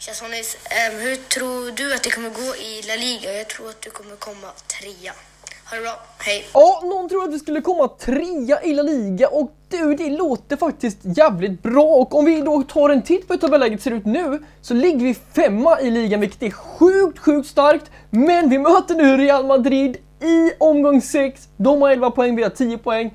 Tja um, ehm, hur tror du att det kommer gå i La Liga? Jag tror att du kommer komma trea. Ha det bra, hej! Ja, någon tror att vi skulle komma trea i La Liga och du, det låter faktiskt jävligt bra och om vi då tar en titt på hur tabelläget ser ut nu så ligger vi femma i ligan vilket är sjukt, sjukt starkt. Men vi möter nu Real Madrid i omgång 6. De har 11 poäng, vi har 10 poäng.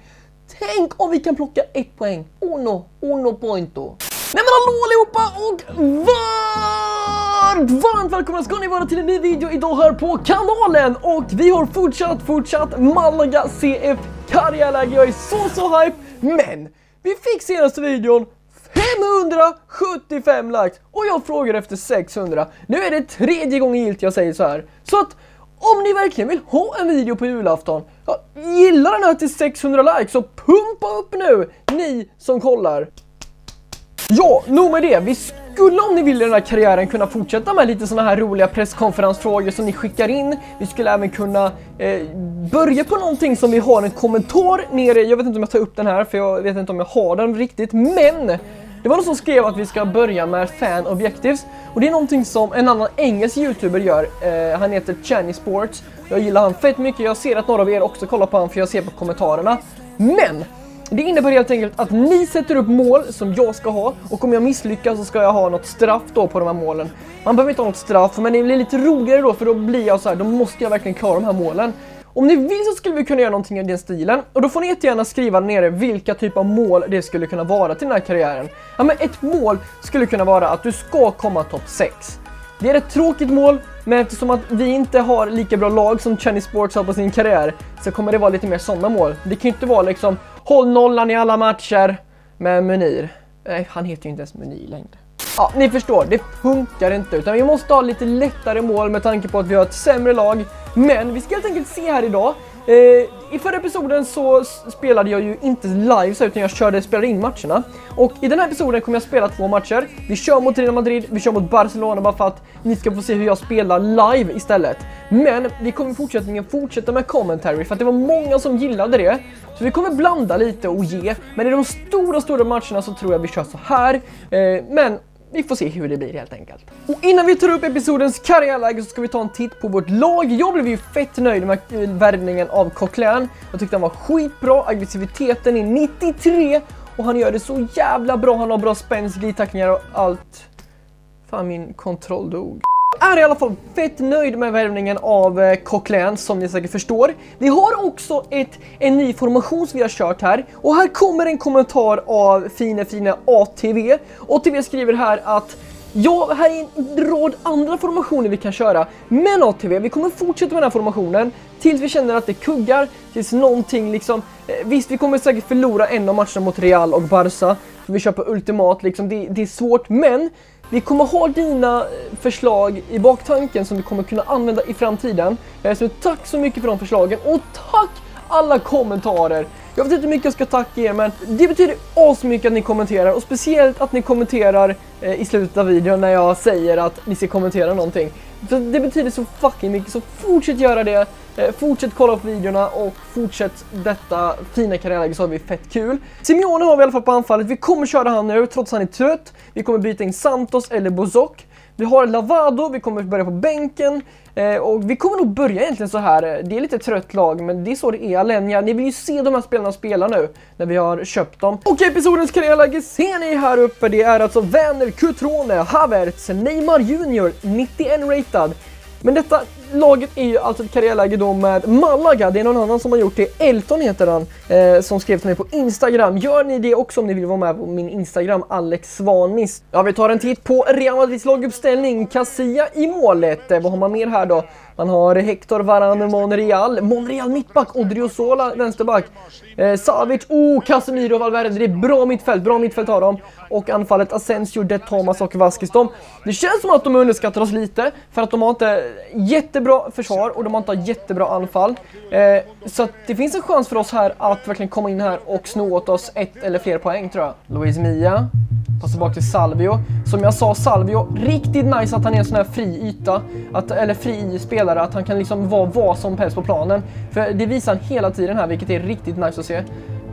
Tänk om vi kan plocka ett poäng. Uno, uno pointo. Nej men hallå allihopa och varmt, varmt välkomna ska ni vara till en ny video idag här på kanalen och vi har fortsatt, fortsatt Malaga CF karriärläge. Jag är så, så hype, men vi fick senaste videon 575 likes och jag frågar efter 600. Nu är det tredje gången gilt jag säger så här. Så att om ni verkligen vill ha en video på julafton, ja, gilla den här till 600 likes så pumpa upp nu, ni som kollar. Ja, nog med det. Vi skulle om ni vill i den här karriären kunna fortsätta med lite såna här roliga presskonferensfrågor som ni skickar in. Vi skulle även kunna eh, börja på någonting som vi har en kommentar nere. Jag vet inte om jag tar upp den här för jag vet inte om jag har den riktigt, men det var någon som skrev att vi ska börja med fan objectives och det är någonting som en annan engelsk youtuber gör. Eh, han heter Channy Sports. Jag gillar han fett mycket. Jag ser att några av er också kollar på han för jag ser på kommentarerna. Men det innebär helt enkelt att ni sätter upp mål som jag ska ha och om jag misslyckas så ska jag ha något straff då på de här målen. Man behöver inte ha något straff men det blir lite roligare då för då blir jag så här, då måste jag verkligen klara de här målen. Om ni vill så skulle vi kunna göra någonting i den stilen och då får ni jättegärna skriva nere vilka typ av mål det skulle kunna vara till den här karriären. Ja men ett mål skulle kunna vara att du ska komma topp 6. Det är ett tråkigt mål, men eftersom att vi inte har lika bra lag som Chinese Sports har på sin karriär så kommer det vara lite mer sådana mål. Det kan ju inte vara liksom håll nollan i alla matcher med Munir. Nej, han heter ju inte ens Munir längre. Ja, ni förstår, det funkar inte utan vi måste ha lite lättare mål med tanke på att vi har ett sämre lag. Men vi ska helt enkelt se här idag Eh, I förra episoden så spelade jag ju inte live utan jag körde, spelade in matcherna. Och i den här episoden kommer jag spela två matcher. Vi kör mot Real Madrid, vi kör mot Barcelona bara för att ni ska få se hur jag spelar live istället. Men vi kommer i fortsättningen fortsätta med commentary för att det var många som gillade det. Så vi kommer blanda lite och ge, men i de stora, stora matcherna så tror jag vi kör så här. Eh, men vi får se hur det blir helt enkelt. Och innan vi tar upp episodens karriärläge så ska vi ta en titt på vårt lag. Jag blev ju fett nöjd med värvningen av Coquelin. Jag tyckte han var skitbra, aggressiviteten är 93 och han gör det så jävla bra. Han har bra spänst, glidtacklingar och allt. Fan, min kontroll dog är i alla fall fett nöjd med värvningen av eh, Coquelin som ni säkert förstår. Vi har också ett, en ny formation som vi har kört här och här kommer en kommentar av fina fina ATV. ATV skriver här att Ja, här är en rad andra formationer vi kan köra. Men ATV, vi kommer fortsätta med den här formationen tills vi känner att det kuggar, tills någonting liksom... Eh, visst, vi kommer säkert förlora en av matcherna mot Real och Barca. Vi kör på ultimat liksom, det, det är svårt, men vi kommer ha dina eh, förslag i baktanken som vi kommer kunna använda i framtiden. Så tack så mycket för de förslagen och tack alla kommentarer. Jag vet inte hur mycket jag ska tacka er men det betyder asmycket att ni kommenterar och speciellt att ni kommenterar eh, i slutet av videon när jag säger att ni ska kommentera någonting. Så det betyder så fucking mycket så fortsätt göra det. Eh, fortsätt kolla på videorna och fortsätt detta fina karriärläge så har vi fett kul. Simeone har vi i alla fall på anfallet. Vi kommer köra han nu trots att han är trött. Vi kommer byta in Santos eller Bozok. Vi har Lavado, vi kommer börja på bänken eh, och vi kommer nog börja egentligen så här. Eh, det är lite trött lag, men det är så det är. Alenia, ni vill ju se de här spelarna spela nu när vi har köpt dem. Och episodens karriärläge ser ni här uppe. Det är alltså Werner, Cutrone, Havertz, Neymar Junior, 91 ratad. Men detta laget är ju alltså ett karriärläge då med Malaga. Det är någon annan som har gjort det. Elton heter han, eh, som skrev till mig på Instagram. Gör ni det också om ni vill vara med på min Instagram, Alex Svanis. Ja, vi tar en titt på Real Madrids laguppställning. Casilla i målet. Eh, vad har man mer här då? Man har Hector Varane Monreal, Monreal mittback, Odriozola vänsterback, eh, Savic, oh Casemiro Valverde, det är bra mittfält, bra mittfält har de. Och anfallet Asensio, De Thomas och Vasquez. De, det känns som att de underskattar oss lite för att de har inte jättebra försvar och de har inte jättebra anfall. Eh, så att det finns en chans för oss här att verkligen komma in här och sno åt oss ett eller fler poäng tror jag. Luis Mia, Passar bak till Salvio. Som jag sa, Salvio, riktigt nice att han är en sån här fri yta. Att, eller fri spelare, att han kan liksom vara vad som helst på planen. För det visar han hela tiden här, vilket är riktigt nice att se.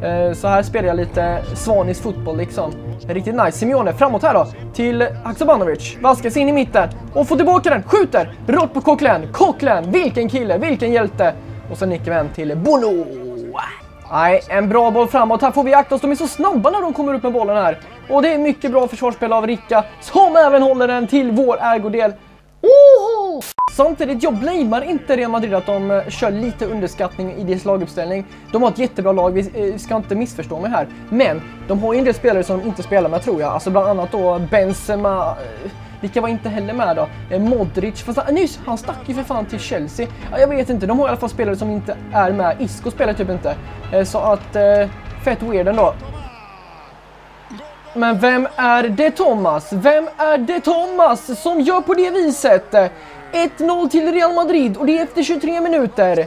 Eh, så här spelar jag lite Svanis fotboll liksom. Riktigt nice. Simeone framåt här då. Till Haksabanovic. Vaskas in i mitten. Och får tillbaka den. Skjuter. Rakt på Coquelin. Coquelin. Vilken kille. Vilken hjälte. Och så nickar vi hem till Bono. Nej, en bra boll framåt. Här får vi akta oss. De är så snabba när de kommer upp med bollen här. Och det är mycket bra försvarsspel av Ricka som även håller den till vår ägodel. Oho! Samtidigt, jag blamear inte Real Madrid att de eh, kör lite underskattning i deras laguppställning. De har ett jättebra lag, vi eh, ska inte missförstå mig här. Men de har ju en del spelare som de inte spelar med tror jag. Alltså bland annat då Benzema, eh, vilka var inte heller med då? Modric, fast han, nyss, han stack ju för fan till Chelsea. Ja, jag vet inte, de har i alla fall spelare som inte är med. Isco spelar typ inte. Så att, fett weird ändå. Men vem är det Thomas? Vem är det Thomas som gör på det viset? 1-0 till Real Madrid och det är efter 23 minuter.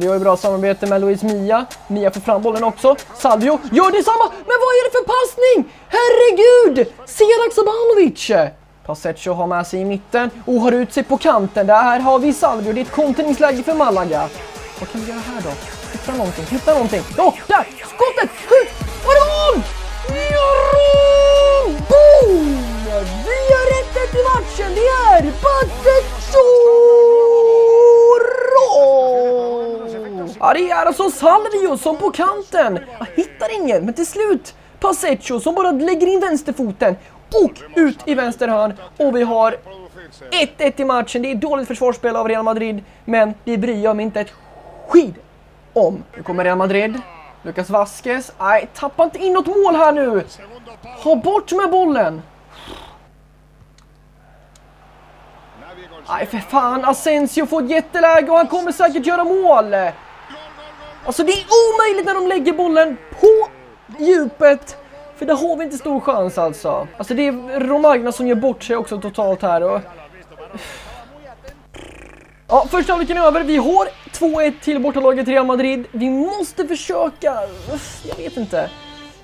Vi har ju bra samarbete med Luis Mia. Mia får fram bollen också. Salvio gör detsamma. Men vad är det för passning? Herregud! Serak Sabanovic! Paseccio har med sig i mitten och har ut sig på kanten. Där har vi Salvio. Det är ett kontringsläge för Malaga. Vad kan vi göra här då? Hitta någonting, hitta någonting. Ja, där! Skottet! Paseccio! Ja, det är Salvio som på kanten. Jag hittar ingen, men till slut Paseccio som bara lägger in vänsterfoten och ut i vänster hörn. Och vi har 1-1 i matchen. Det är dåligt försvarsspel av Real Madrid, men det bryr jag mig inte ett skid om. Nu kommer Real Madrid. Lucas Vasquez. Nej, tappa inte in något mål här nu. Ha bort med bollen. Nej, för fan. Asensio får ett jätteläge och han kommer säkert göra mål. Alltså, det är omöjligt när de lägger bollen på djupet. För där har vi inte stor chans alltså. Alltså, det är Romagna som gör bort sig också totalt här. Och... Ja, första halvleken är över. Vi har 2-1 till bortalaget Real Madrid. Vi måste försöka... Jag vet inte.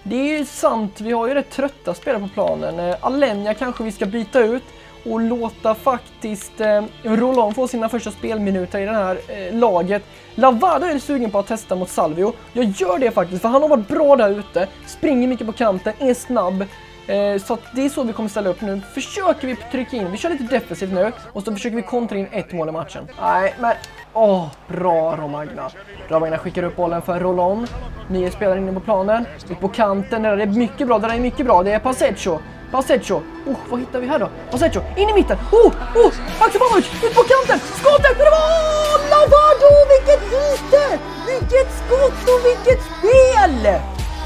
Det är ju sant, vi har ju rätt trötta spelare på planen. Eh, Alenia kanske vi ska byta ut och låta faktiskt eh, Roland få sina första spelminuter i det här eh, laget. Lavada är sugen på att testa mot Salvio. Jag gör det faktiskt, för han har varit bra där ute, springer mycket på kanten, är snabb. Eh, så det är så vi kommer ställa upp nu. Försöker vi trycka in, vi kör lite defensivt nu och så försöker vi kontra in ett mål i matchen. Nej, men åh, bra Romagna. Romagna skickar upp bollen för Roland. Nya spelare inne på planen. Ut på kanten, där är mycket bra, där är mycket bra. Det är Paseccio. Paseccio. Oh, vad hittar vi här då? Paseccio, in i mitten. Oh, oh, Aksabovic, ut på kanten. Skottet, det var Lavado, vilket byte! Vilket skott och vilket spel!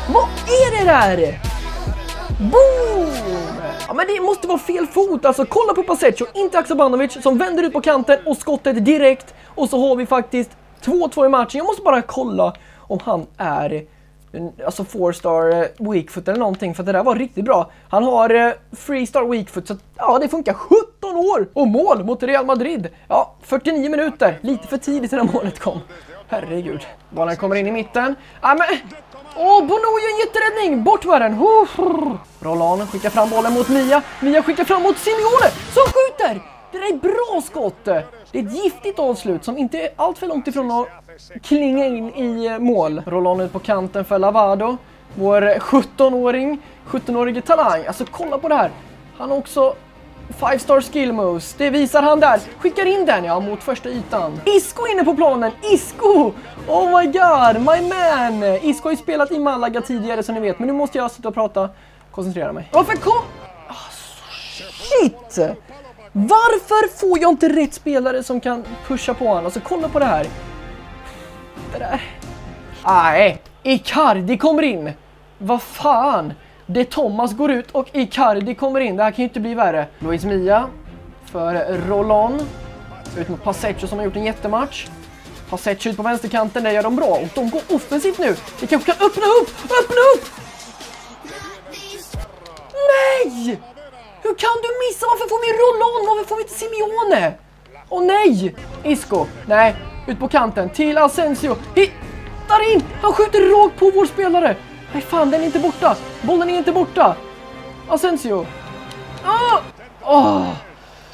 Vad är det där? Boom! Ja, men det måste vara fel fot. Alltså kolla på Paseccio, inte Aksabanovic som vänder ut på kanten och skottet direkt. Och så har vi faktiskt 2-2 i matchen. Jag måste bara kolla om han är alltså 4-star eh, weakfoot eller någonting för det där var riktigt bra. Han har eh, uh, 3-star weakfoot så ja, det funkar 17 år och mål mot Real Madrid. Ja, 49 minuter, lite för tidigt när målet kom. Herregud. Bollen kommer in i mitten. Ja, men Åh, Bono gör en jätteräddning! Bort med den! Roland skickar fram bollen mot Mia. Mia skickar fram mot Simeone som skjuter! Det där är bra skott! Det är ett giftigt avslut som inte är allt för långt ifrån att klinga in i eh, mål. Roland ut på kanten för Lavado. Vår 17-åring, 17-årige talang. Alltså kolla på det här. Han har också Five star skill moves, det visar han där. Skickar in den ja, mot första ytan. Isko inne på planen, Isko! Oh my god, my man! Isko har ju spelat i Malaga tidigare som ni vet, men nu måste jag sitta och prata, koncentrera mig. Varför kom... Oh, shit! Varför får jag inte rätt spelare som kan pusha på honom? Alltså kolla på det här. Det där. Nej, Icardi kommer in. Vad fan? Det Thomas går ut och Icardi kommer in. Det här kan ju inte bli värre. Luis Mia för Rolon. Ut mot Paseccio som har gjort en jättematch. Paseccio ut på vänsterkanten, det gör de bra. Och de går offensivt nu. Det kanske kan öppna upp! Öppna upp! Nej! Hur kan du missa? Varför får vi Rolon? Varför får vi inte Simeone? Åh nej! Isco. Nej, ut på kanten till Asensio. Hittar in! Han skjuter rakt på vår spelare. Nej fan, den är inte borta! Bollen är inte borta! Asensio! Ah! Oh!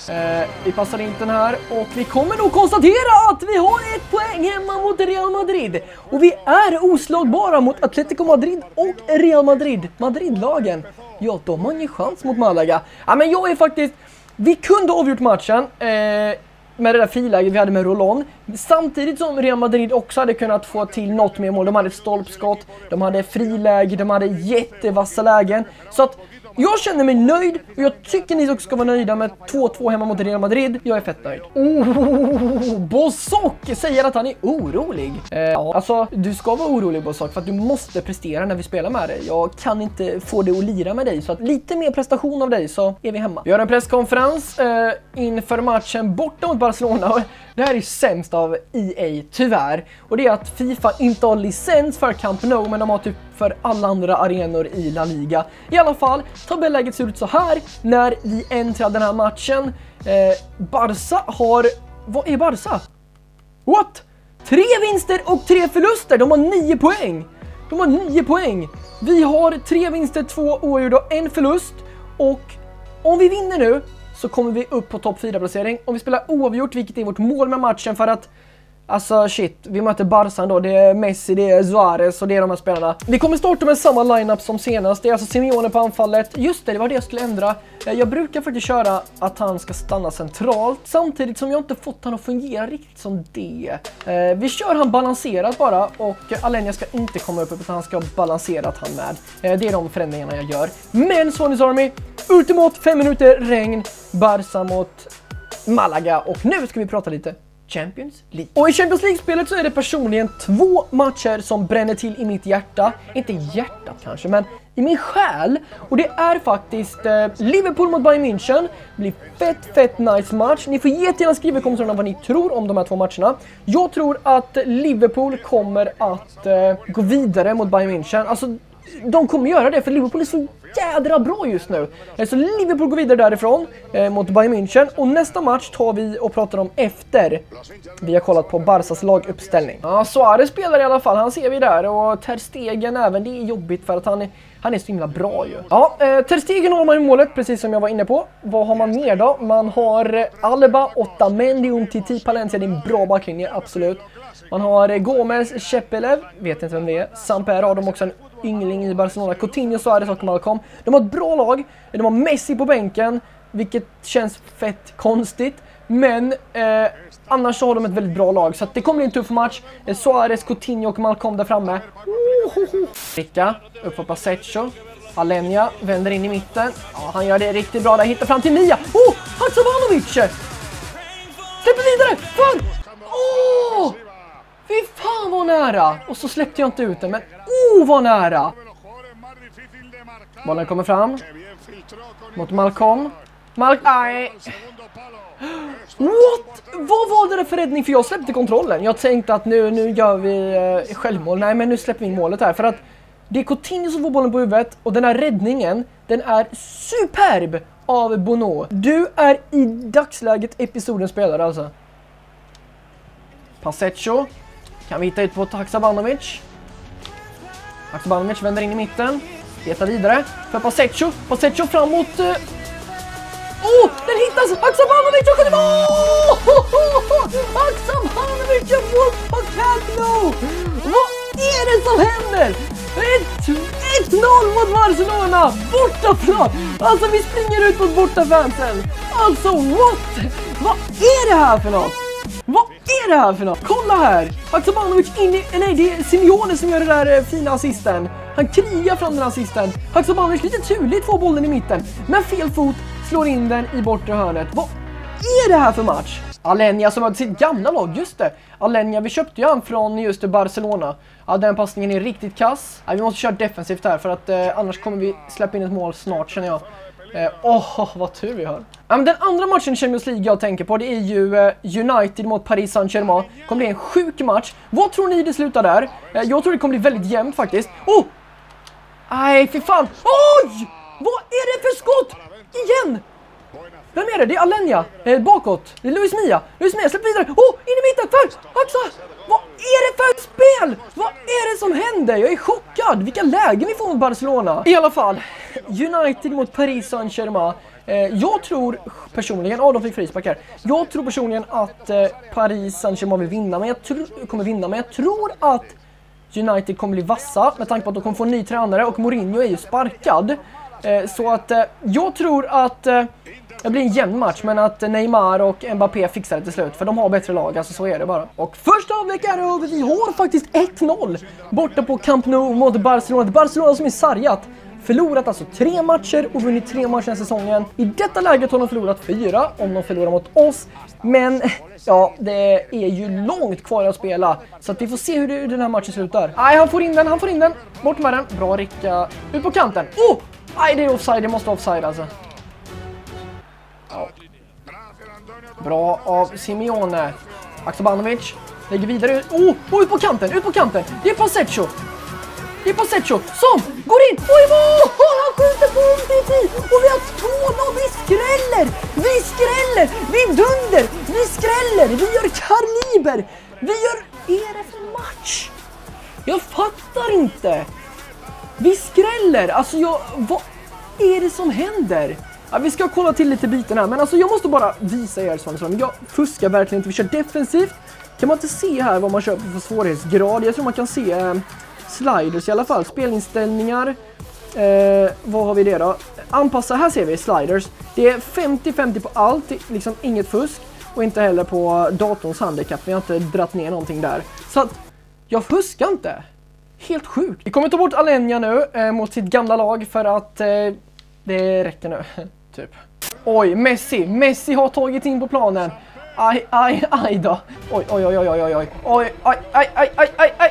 Eh, vi passar in den här och vi kommer nog konstatera att vi har ett poäng hemma mot Real Madrid. Och vi är oslagbara mot Atletico Madrid och Real Madrid. Madrid-lagen, ja de har ingen chans mot Malaga. Ja men jag är faktiskt, vi kunde avgjort matchen. Eh, med det där friläget vi hade med Rolon. Samtidigt som Real Madrid också hade kunnat få till något mer mål. De hade ett stolpskott, de hade friläge, de hade jättevassa lägen. Så att jag känner mig nöjd och jag tycker ni också ska vara nöjda med 2-2 hemma mot Real Madrid. Jag är fett nöjd. Oh, Bosok säger att han är orolig. Eh, ja, alltså du ska vara orolig Bosok för att du måste prestera när vi spelar med dig. Jag kan inte få det att lira med dig så att lite mer prestation av dig så är vi hemma. Vi har en presskonferens eh, inför matchen borta mot Barcelona. Det här är sämst av EA, tyvärr. Och det är att Fifa inte har licens för Camp Nou, men de har typ för alla andra arenor i La Liga. I alla fall, tabelläget ser ut så här när vi äntrar den här matchen. Eh, Barca har... Vad är Barca? What? Tre vinster och tre förluster! De har nio poäng! De har nio poäng! Vi har tre vinster, två oavgjorda och en förlust. Och om vi vinner nu så kommer vi upp på topp 4-placering. Om vi spelar oavgjort, vilket är vårt mål med matchen för att Alltså shit, vi möter Barca då. Det är Messi, det är Suarez och det är de här spelarna. Vi kommer starta med samma lineup som senast. Det är alltså Simeone på anfallet. Just det, det var det jag skulle ändra. Eh, jag brukar faktiskt köra att han ska stanna centralt. Samtidigt som jag inte fått han att fungera riktigt som det. Eh, vi kör han balanserat bara och Alenia ska inte komma upp utan han ska ha balanserat han med. Eh, det är de förändringarna jag gör. Men Swanys Army, ultimat 5 minuter regn, Barca mot Malaga och nu ska vi prata lite Champions League. Och i Champions League-spelet så är det personligen två matcher som bränner till i mitt hjärta. Inte hjärtat kanske, men i min själ. Och det är faktiskt eh, Liverpool mot Bayern München. Det blir fett, fett nice match. Ni får jättegärna skriva i kommentarerna vad ni tror om de här två matcherna. Jag tror att Liverpool kommer att eh, gå vidare mot Bayern München. Alltså, de kommer göra det för Liverpool är så jädra bra just nu. Eh, så Liverpool går vidare därifrån eh, mot Bayern München och nästa match tar vi och pratar om efter vi har kollat på Barsas laguppställning. Ja, Suarez spelar i alla fall, han ser vi där och Ter Stegen även, det är jobbigt för att han är han är så himla bra ju. Ja, eh, Ter Stegen har man i målet, precis som jag var inne på. Vad har man mer då? Man har eh, Alba, Otamendi, Umtiti, Palencia. Det är en bra backlinje, absolut. Man har eh, Gomes, Chepelev, vet inte vem det är. Samper har de också en yngling i Barcelona. Coutinho, Suarez och Malcolm. De har ett bra lag. De har Messi på bänken, vilket känns fett konstigt. Men eh, annars så har de ett väldigt bra lag, så det kommer bli en tuff match. Eh, Suarez, Coutinho och Malcolm där framme. Ricka, upp på Pasecho. Alenia vänder in i mitten. Ja, han gör det riktigt bra där. Hittar fram till Mia. Oh, Haksabanovic! Släpper vidare! Fan! Åh! Oh! Fy fan vad nära! Och så släppte jag inte ut den, men oh Oh vad nära! Bollen kommer fram. Mot Malcolm. Malk... Nej. What? Vad var det där för räddning? För jag släppte kontrollen. Jag tänkte att nu, nu gör vi eh, självmål. Nej, men nu släpper vi in målet här. För att det är Coutinho som får bollen på huvudet. Och den här räddningen, den är superb av Bono. Du är i dagsläget episodens spelare alltså. Paseccio. Kan vi hitta ut på Taksabanovic? Haksabanovic vänder in i mitten. Petar vidare för Paseccio. Paseccio framåt. Åh, eh, Oh, den hittas! Aksabanovic och skjuter mål! Haksabanovic gör mål på Camp Vad är det som händer? 1-0 mot Barcelona! Bortaplan! Alltså vi springer ut mot bortafansen! Alltså what? Vad är det här för något? Vad är det här för något? Kolla här! Haksabanovic in i... Nej, det är Simeone som gör den där eh, fina assisten. Han krigar fram den assisten. Haksabanovic lite turligt får bollen i mitten. Med fel fot slår in den i bortre hörnet. Vad är det här för match? Alenia som hade sitt gamla lag, just det. Alenia, vi köpte ju han från just Barcelona. Ja, den passningen är riktigt kass. Ja, vi måste köra defensivt här för att eh, annars kommer vi släppa in ett mål snart känner jag. Eh, åh, oh, vad tur vi har. Ja, men den andra matchen i Champions League jag tänker på det är ju eh, United mot Paris Saint-Germain. Det kommer bli en sjuk match. Vad tror ni det slutar där? Eh, jag tror det kommer bli väldigt jämnt faktiskt. Oh! Nej, för fan. Oj! Vad är det för skott? Igen! Vem är det? Det är Alenia. Eh, bakåt. Det är Luis Mia. Luis Mia, släpp vidare. Oh, in i mitten för Axa! Vad är det för spel? Vad är det som händer? Jag är chockad! Vilka lägen vi får mot Barcelona! I alla fall, United mot Paris Saint-Germain. Eh, jag tror personligen, ja oh, de fick frispark här. Jag tror personligen att eh, Paris Saint-Germain vill vinna, men jag tror, kommer vinna, men jag tror att United kommer bli vassa med tanke på att de kommer få en ny tränare och Mourinho är ju sparkad. Eh, så att eh, jag tror att eh, det blir en jämn match, men att Neymar och Mbappé fixar det till slut. För de har bättre lag, alltså så är det bara. Och första halvlek är över. Vi har faktiskt 1-0 borta på Camp Nou mot Barcelona. Barcelona som är sargat. Förlorat alltså tre matcher och vunnit tre matcher den säsongen. I detta läget har de förlorat fyra om de förlorar mot oss. Men ja, det är ju långt kvar att spela. Så att vi får se hur, den här matchen slutar. Nej, han får in den, han får in den. Bort med den. Bra Ricka. Ut på kanten. Oh! Nej, det är offside. Det måste vara offside alltså. Bra av Simeone. Aksabanovic lägger vidare. Oh, oh, ut på kanten, ut på kanten. Det är Paseccio. Det är Paseccio som går in. Oj, vad! Han skjuter på Umtiti. Och vi har 2-0. Vi skräller. Vi skräller. Vi dunder. Vi skräller. Vi gör kaliber. Vi gör... Är det för match? Jag fattar inte. Vi skräller. Alltså, jag... Vad är det som händer? Ja, vi ska kolla till lite biten här, men alltså jag måste bara visa er Svansson. Jag fuskar verkligen inte. Vi kör defensivt. Kan man inte se här vad man köper för svårighetsgrad? Jag tror man kan se eh, sliders i alla fall. Spelinställningar. Eh, vad har vi det då? Anpassa, här ser vi sliders. Det är 50-50 på allt, liksom inget fusk. Och inte heller på datorns handikapp. Vi har inte dratt ner någonting där. Så att, jag fuskar inte. Helt sjukt. Vi kommer ta bort Alenia nu eh, mot sitt gamla lag för att eh, det räcker nu. typ. Oj, Messi! Messi har tagit in på planen. Aj, aj, aj då. Oj, oj, oj, oj, oj, oj, oj, oj, aj, aj, aj, aj, aj, aj.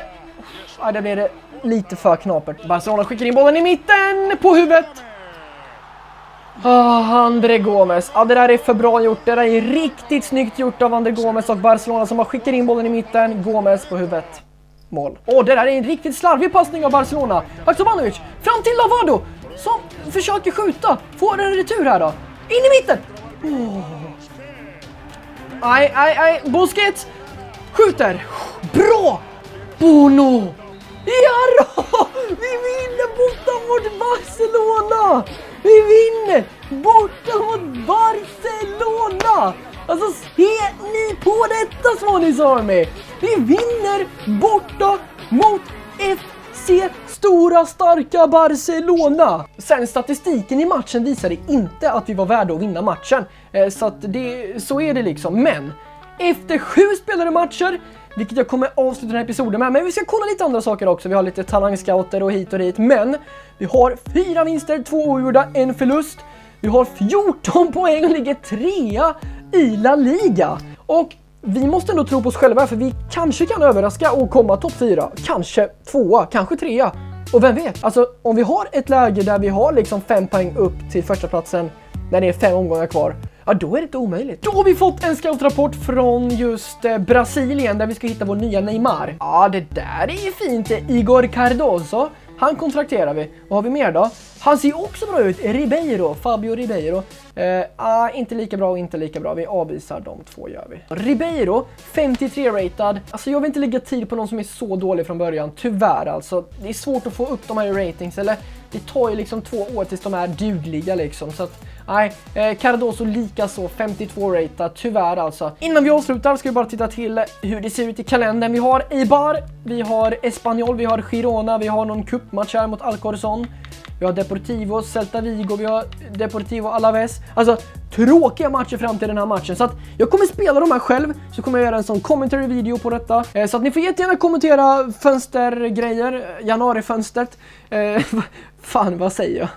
Aj, där blev det lite för knapert. Barcelona skickar in bollen i mitten på huvudet. Ah, oh, André Gomes. Ja, det där är för bra gjort. Det där är riktigt snyggt gjort av André Gomes och Barcelona som har skickat in bollen i mitten. Gomes på huvudet. Mål. Åh, oh, det där är en riktigt slarvig passning av Barcelona. Haksabanovic fram till Lavado som försöker skjuta. Får en retur här då. In i mitten. Oh. Aj, aj, aj. Busquets skjuter. Bra! Bono! Ja Vi vinner borta mot Barcelona! Vi vinner borta mot Barcelona! Alltså, ser ni på detta Svanis Army? Vi vinner borta mot FC stora starka Barcelona. Sen statistiken i matchen visade inte att vi var värda att vinna matchen. Eh, så att det, så är det liksom. Men efter sju spelade matcher vilket jag kommer avsluta den här episoden med. Men vi ska kolla lite andra saker också. Vi har lite talangscouter och hit och dit. Men vi har fyra vinster, två ogjorda, en förlust. Vi har 14 poäng och ligger trea i La Liga. Och vi måste ändå tro på oss själva för vi kanske kan överraska och komma topp fyra. Kanske tvåa, kanske trea. Och vem vet? Alltså om vi har ett läge där vi har liksom fem poäng upp till första platsen när det är fem omgångar kvar. Ja, då är det inte omöjligt. Då har vi fått en scoutrapport från just eh, Brasilien där vi ska hitta vår nya Neymar. Ja, det där är ju fint. Eh, Igor Cardoso. Han kontrakterar vi. Vad har vi mer då? Han ser ju också bra ut. Ribeiro, Fabio Ribeiro. Eh, ah, inte lika bra och inte lika bra. Vi avvisar de två gör vi. Ribeiro, 53 ratad. Alltså jag vill inte lägga tid på någon som är så dålig från början. Tyvärr alltså. Det är svårt att få upp de här i ratings. Eller det tar ju liksom två år tills de är dugliga liksom. Så att Nej, eh, Cardoso likaså, 52 ratad, tyvärr alltså. Innan vi avslutar ska vi bara titta till hur det ser ut i kalendern. Vi har Eibar, vi har Espanyol, vi har Girona, vi har någon cupmatch här mot Alcorzon. Vi har Deportivo, Celta Vigo, vi har Deportivo Alaves. Alltså tråkiga matcher fram till den här matchen. Så att jag kommer spela de här själv, så kommer jag göra en sån commentary video på detta. Eh, så att ni får jättegärna kommentera fönstergrejer, januarifönstret. Eh, fan, vad säger jag?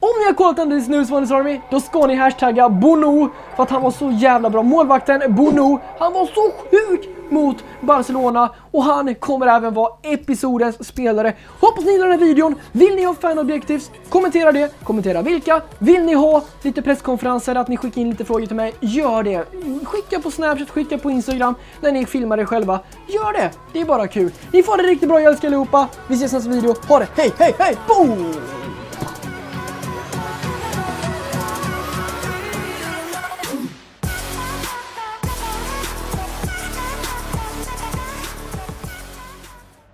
Om ni har kollat den Snus Wonders Army, då ska ni hashtagga Bono för att han var så jävla bra. Målvakten Bono, han var så sjuk mot Barcelona och han kommer även vara episodens spelare. Hoppas ni gillar den här videon. Vill ni ha fan objectives? Kommentera det. Kommentera vilka. Vill ni ha lite presskonferenser, att ni skickar in lite frågor till mig? Gör det. Skicka på Snapchat, skicka på Instagram när ni filmar er själva. Gör det. Det är bara kul. Ni får det riktigt bra, jag älskar allihopa. Vi ses nästa video. Ha det. Hej, hej, hej, boom!